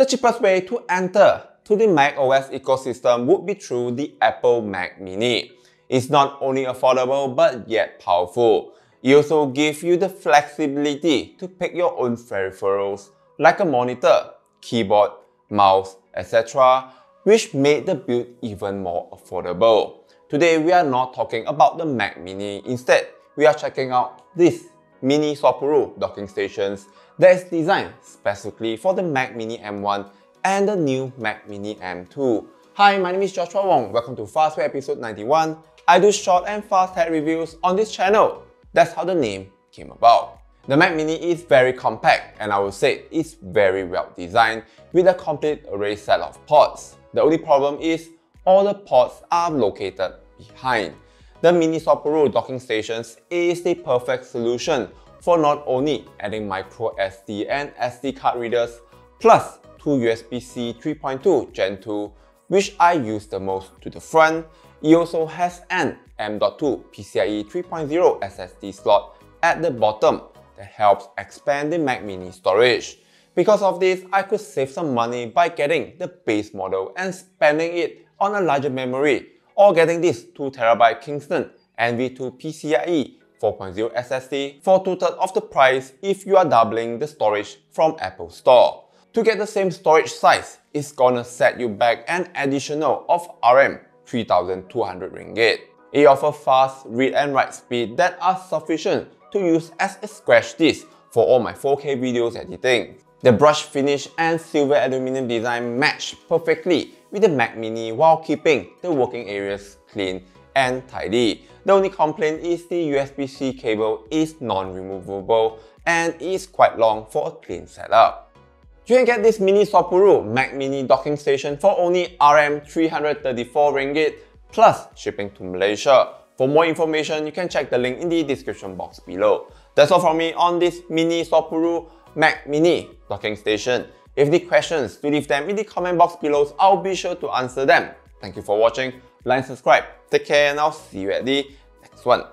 The cheapest way to enter to the Mac OS ecosystem would be through the Apple Mac Mini. It's not only affordable but yet powerful. It also gives you the flexibility to pick your own peripherals like a monitor, keyboard, mouse, etc., which made the build even more affordable. Today we are not talking about the Mac Mini, instead we are checking out this Minisopuru docking stations that is designed specifically for the Mac Mini M1 and the new Mac Mini M2. Hi, my name is Joshua Wong. Welcome to FastView episode 91. I do short and fast tech reviews on this channel. That's how the name came about. The Mac Mini is very compact and I would say it's very well designed with a complete array set of ports. The only problem is all the ports are located behind. The Minisopuru docking stations is the perfect solution for not only adding micro SD and SD card readers plus two USB-C 3.2 Gen 2 which I use the most to the front. It also has an M.2 PCIe 3.0 SSD slot at the bottom that helps expand the Mac Mini storage. Because of this, I could save some money by getting the base model and spending it on a larger memory or getting this 2TB Kingston NV2 PCIe 4.0 SSD for two-thirds of the price if you are doubling the storage from Apple Store. To get the same storage size, it's gonna set you back an additional of RM 3200 ringgit. It offers fast read and write speed that are sufficient to use as a scratch disk for all my 4K videos editing. The brush finish and silver aluminum design match perfectly with the Mac Mini while keeping the working areas clean and tidy. The only complaint is the USB-C cable is non-removable and is quite long for a clean setup. You can get this Minisopuru Mac Mini docking station for only RM 334 ringgit plus shipping to Malaysia. For more information, you can check the link in the description box below. That's all from me on this Minisopuru Mac Mini docking station. If you questions, do leave them in the comment box below. I'll be sure to answer them. Thank you for watching. Like and subscribe. Take care and I'll see you at the next one.